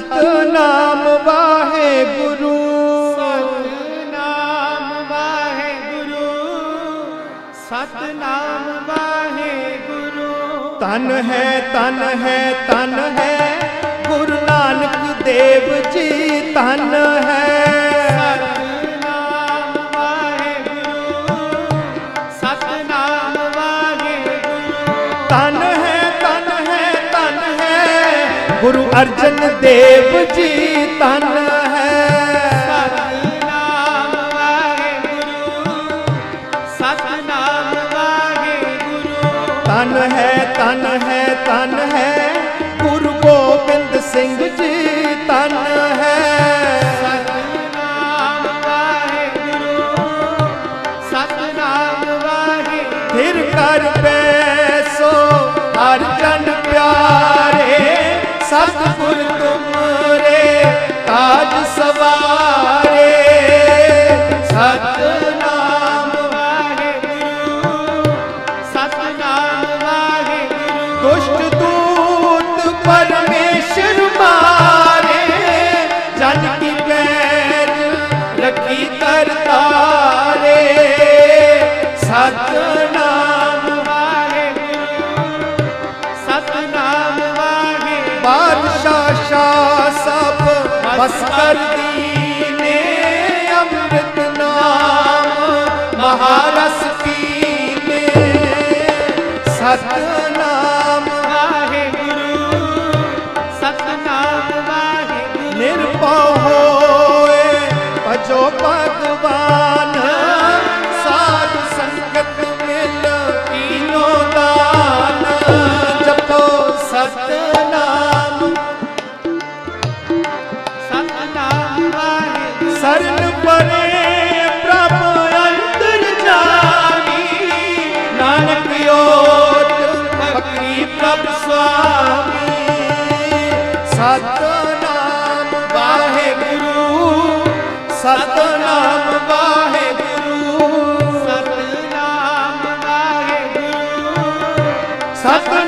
सतनाम वाहे गुरु। सतनाम वाहे गुरु। सतनाम वाहे गुरु। तन है तन है तन है। गुरु नानक देव जी तन है। सतनाम वाहे गुरु। तन गुरु अर्जन देव जी तन है। तन है तन है तन है गुरु गोविंद सिंह जी तन है। सतनाम गुरु सतनाम फिर कर ਸਤਿਗੁਰ ਤੁਮਰੇ ਤਾਜ ਸਵਾਰੇ। ਸਤਨਾਮ ਵਾਹਿਗੁਰੂ ਸਤਨਾਮ ਵਾਹਿਗੁਰੂ। ਦੁਸ਼ਟ बस कर दीने अमृत नाम, महारस पीने सतनाम वाहे गुरु, सतनाम वाहे निर्भय होए, भजो ਸਰਨ ਪਰੇ ਪ੍ਰਭ ਅੰਤਰ ਜਾਮੀ ਨਾਨਕ ਓਟ ਫਕਰੀ ਪ੍ਰਭ ਸੁਆਮੀ। ਸਤਨਾਮ ਵਾਹਿਗੁਰੂ ਸਤਨਾਮ ਵਾਹਿਗੁਰੂ। ਸਤਨਾਮ ਵਾਹਿਗੁਰੂ, ਸਤਨਾਮ